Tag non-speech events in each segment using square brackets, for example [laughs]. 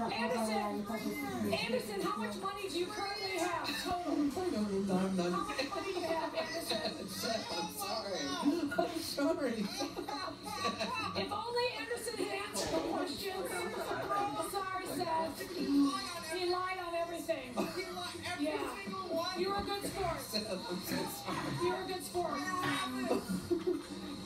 Anderson, Anderson, how much money do you currently have total? [laughs] I don't. I'm How much money do you have, Anderson? [laughs] I'm sorry. I'm sorry. If only Anderson had answered the questions. Oh, sorry, Seth. He lied on everything. Yeah. You were a good sport. Seth, I'm so sorry. You were a good sport.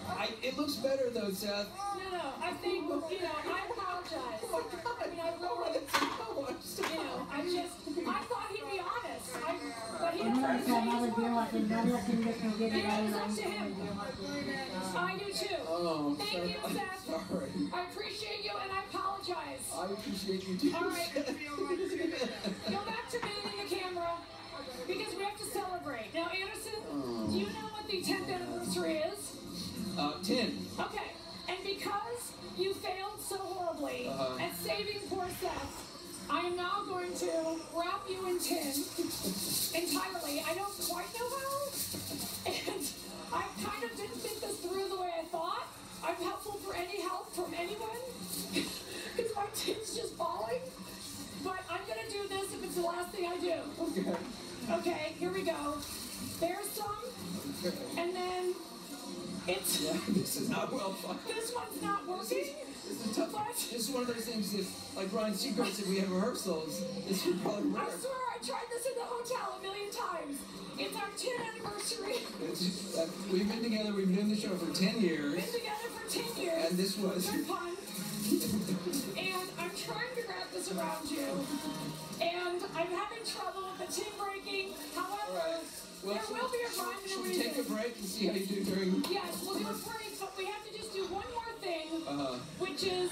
I, it looks better though, Seth. No, no, I think, you know, I apologize. Oh I mean, I really, oh, you know, I just, I thought he'd be honest. I, but he doesn't say his word. He owns up to him. I do too. Oh, Thank sorry. you, Seth. sorry. I appreciate you and I apologize. I appreciate you too. All right. Go back to manning the camera because we have to celebrate. Now, Anderson, do you know what the 10th anniversary is? Uh, ten. Okay. And because you failed so horribly Uh-huh. at saving poor Seth, I am now going to wrap you in tin [laughs] entirely. I don't quite know how, and I kind of didn't think this through the way I thought. I'm helpful for any help from anyone [laughs] because my tin's just falling. But I'm gonna do this if it's the last thing I do. Okay. Okay, here we go. There's some, and then it's. Yeah, [laughs] this is not well fun. This one's not working. This is tough. What? This is one of those things that, like Ryan Seacrest said, we have rehearsals. This would probably work. I swear I tried this in the hotel a million times. It's our 10th anniversary. Uh, we've been together. We've been doing the show for ten years, We've Been together for 10 years. and this was. Good pun. And I'm trying to wrap this around you. And I'm having trouble with the. However, Well, there will be a rhyme and a Should we take a break and see how you do during? Yes, we'll do a break, but we have to just do one more thing, Uh, which is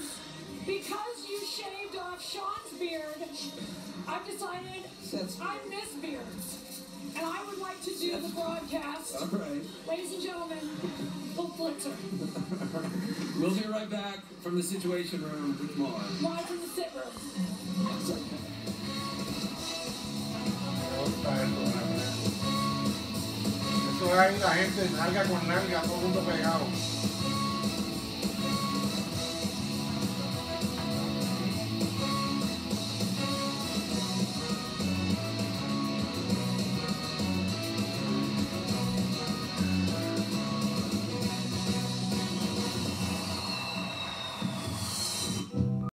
because you shaved off Sean's beard, I've decided Seth's I miss beards. And I would like to do the broadcast. all right. Ladies and gentlemen, Bill Blitzer, [laughs] We'll be right back from the Situation Room with more. live from the sit room. La gente nalga con nalga, todo el mundo pegado.